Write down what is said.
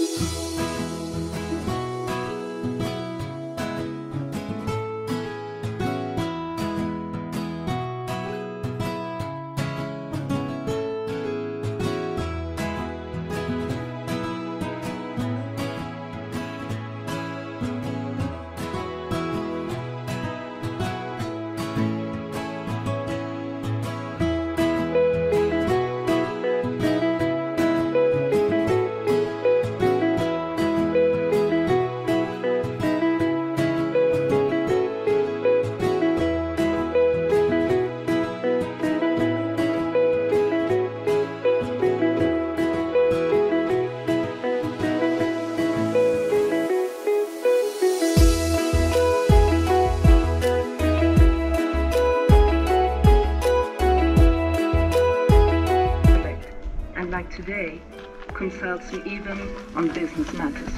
and like today, consults me even on business matters.